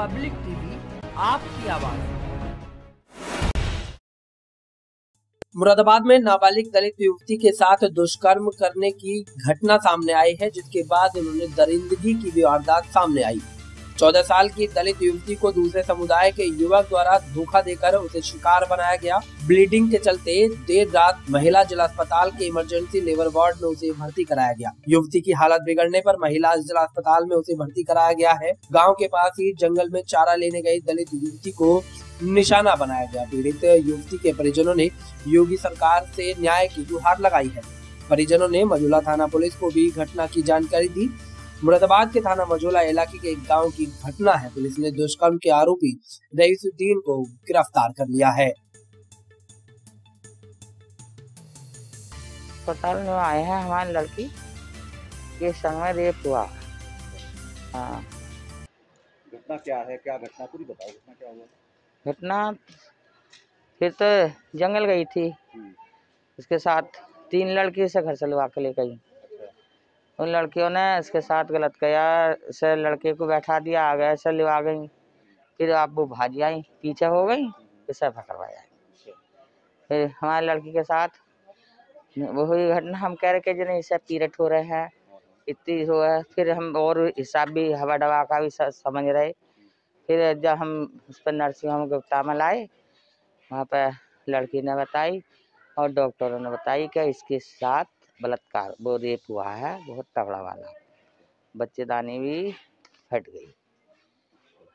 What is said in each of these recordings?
Public TV, आपकी आवाज़। मुरादाबाद में नाबालिग दलित युवती के साथ दुष्कर्म करने की घटना सामने आई है, जिसके बाद उन्होंने दरिंदगी की वारदात सामने आई। चौदह साल की दलित युवती को दूसरे समुदाय के युवक द्वारा धोखा देकर उसे शिकार बनाया गया। ब्लीडिंग के चलते देर रात महिला जिला अस्पताल के इमरजेंसी लेबर वार्ड में उसे भर्ती कराया गया। युवती की हालत बिगड़ने पर महिला जिला अस्पताल में उसे भर्ती कराया गया है। गाँव के पास ही जंगल में चारा लेने गई दलित युवती को निशाना बनाया गया। पीड़ित युवती के परिजनों ने योगी सरकार से न्याय की गुहार लगाई है। परिजनों ने मजूला थाना पुलिस को भी घटना की जानकारी दी। मुरादाबाद के थाना मजोला इलाके के एक गाँव की घटना है। पुलिस ने दुष्कर्म के आरोपी रईसुद्दीन को गिरफ़्तार कर लिया है। अस्पताल में आए हैं हमारी लड़की। के संग में रेप हुआ। हाँ। घटना क्या है? क्या घटना? पूरी बताओ घटना क्या हुआ? घटना फिर तो जंगल गई थी। हम्म, उसके साथ तीन लड़की से घर से लगा के ले गई। उन लड़कियों ने इसके साथ गलत किया से लड़के को बैठा दिया आगे ऐसे लिवा गई। फिर आप वो भाजी आई, पीछे हो गई, इसे पकड़वाया फिर हमारी लड़की के साथ वो हुई घटना हम कह रहे कि जो नहीं इससे पीरियड हो रहे हैं, इतनी हो है। फिर हम और हिसाब भी हवा डवा का भी समझ रहे। फिर जब हम उस पर नर्सिंग होम गुप्ता में लाए, वहाँ पर लड़की ने बताई और डॉक्टरों ने बताई कि इसके साथ बलात्कार, वो रेप हुआ है, बहुत तगड़ा वाला। बच्चेदानी भी फट गई।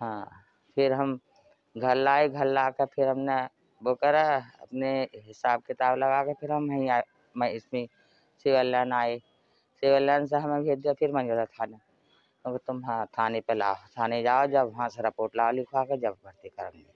हाँ फिर हम घर लाए, घर ला कर फिर हमने वो करा, अपने हिसाब किताब लगा के फिर हम यहीं मैं इसमें सिविल लाइन आए सिविल लाइन से हमें भेज दिया, फिर मंजूरा थाने। क्योंकि तुम हाँ थाने पे लाओ, थाने जाओ, जब वहाँ से रिपोर्ट लाओ लिखवा के जब भर्ती करेंगे।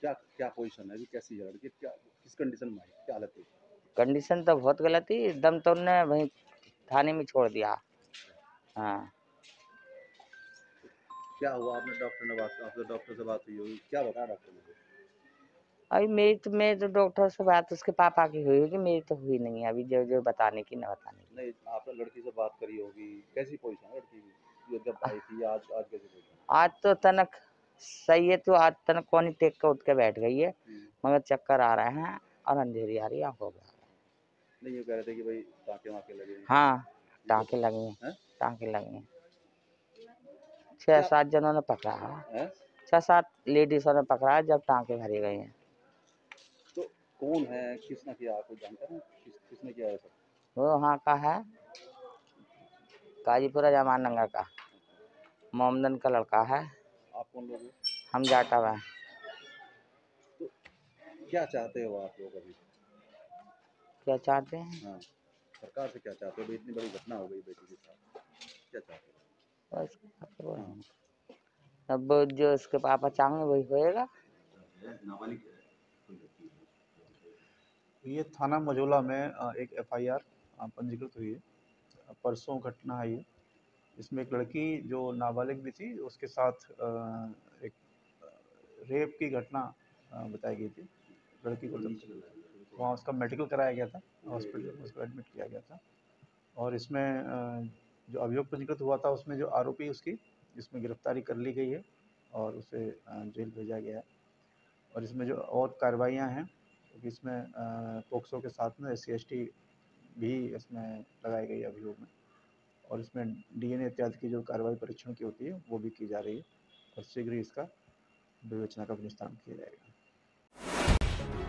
क्या क्या पोजीशन है? अभी कैसी है? क्या, किस कंडीशन में क्या हालत है? कंडीशन तो बहुत गलत थी दम तो उनने वहीं थाने में छोड़ दिया। हाँ। क्या हुआ? आपने डॉक्टर ने बात आपसे डॉक्टर से बात हुई होगी। क्या बताया डॉक्टर ने अभी मेरी तो मेरी तो डॉक्टर से बात उसके पापा की हुई होगी मेरी तो हुई नहीं अभी जो जो बताने की न बताने की। नहीं आपने लड़की से बात करी होगी। कैसी पोजीशन है लड़की की? जो जब आई थी आज आज कैसी पोजीशन आज तो तनक सही है तो आज तनक कौन टेक कर उठ के बैठ गई है। मगर चक्कर आ रहे हैं और अंधेरी आ रही है आँखों में नहीं ये कह रहे थे कि भाई टाँके वाँके लगे हैं। हाँ टाँके लगे हैं। हैं? टाँके लगे हैं। छः सात जनों ने पकड़ा है। हैं? छः सात लेडीज़ों ने पकड़ा है जब टाँके भरे गए हैं। तो कौन है? किसने किया? आपको जानते हैं? किस किसने किया है सब वो वहाँ का है काजीपुरा जमान नंगा का। मोहम्मदन का लड़का है। आप कौन लोग हो? हम जाटा हुआ क्या चाहते हो आप लोग अभी? क्या चाहते हैं? हाँ सरकार से क्या चाहते हो? इतनी बड़ी घटना हो गई बेटी के साथ। क्या चाहते हो? बस अब वो- अब जो उसके पापा चाहेंगे वही होएगा। ये थाना मजोला में एक एफआईआर पंजीकृत हुई है। परसों घटना है। ये इसमें एक लड़की जो नाबालिग भी थी उसके साथ एक रेप की घटना बताई गई थी। लड़की को वहाँ उसका मेडिकल कराया गया था हॉस्पिटल में उसको एडमिट किया गया था। और इसमें जो अभियोग पंजीकृत हुआ था, उसमें जो आरोपी उसकी, इसमें गिरफ्तारी कर ली गई है और उसे जेल भेजा गया है। और इसमें जो और कार्रवाइयाँ हैं, क्योंकि इसमें पोक्सो के साथ में एस सी भी इसमें लगाई गई अभियोग में। और इसमें डीएनए इत्यादि की जो कार्रवाई परीक्षण की होती है, वो भी की जा रही है और शीघ्र ही इसका विवेचना का भी निस्तारण किया जाएगा।